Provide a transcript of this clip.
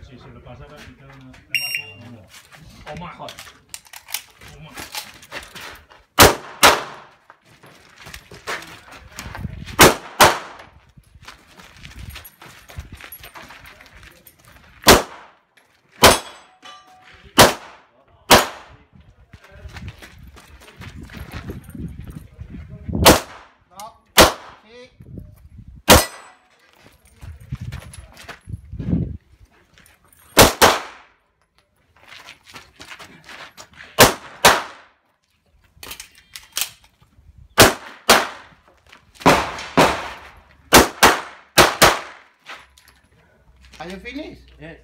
谢谢了把这个给他们让他们好好的好 Are you finished? Yes.